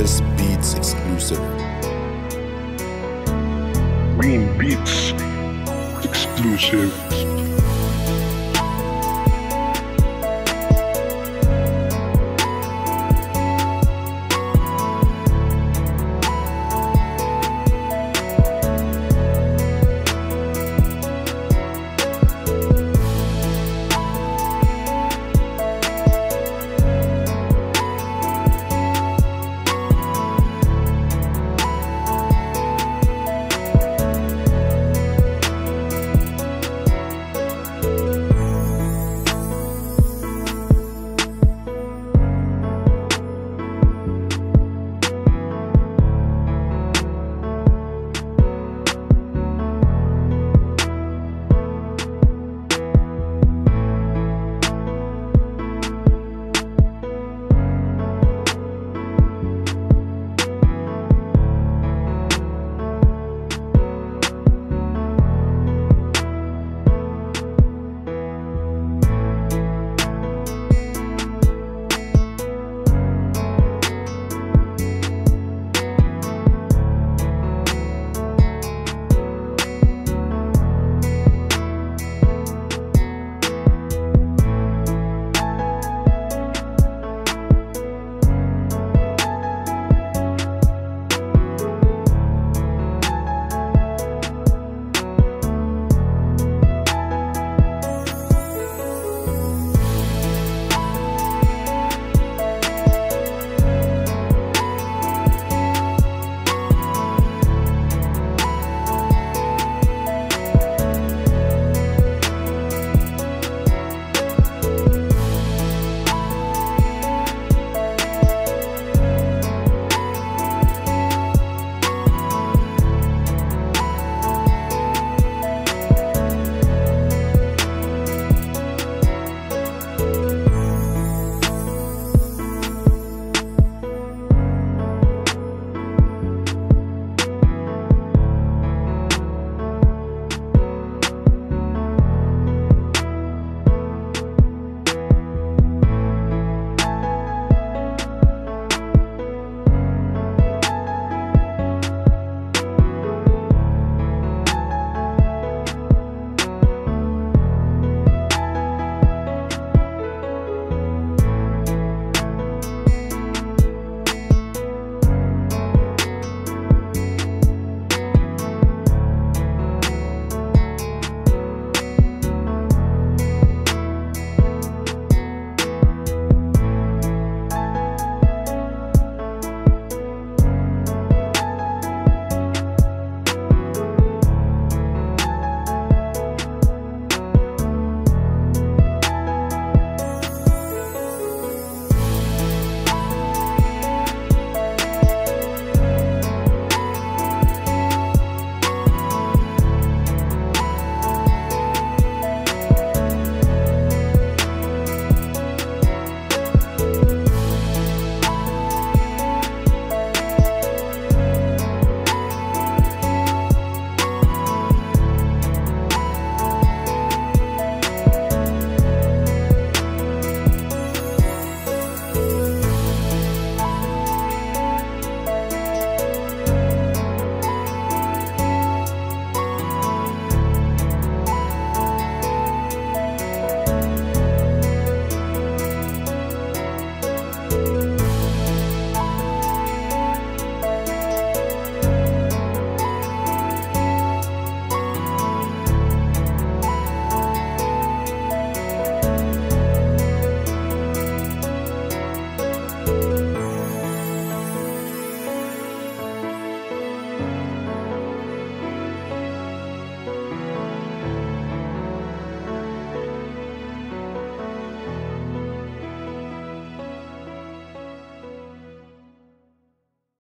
This Beats exclusive. Green Beats exclusive.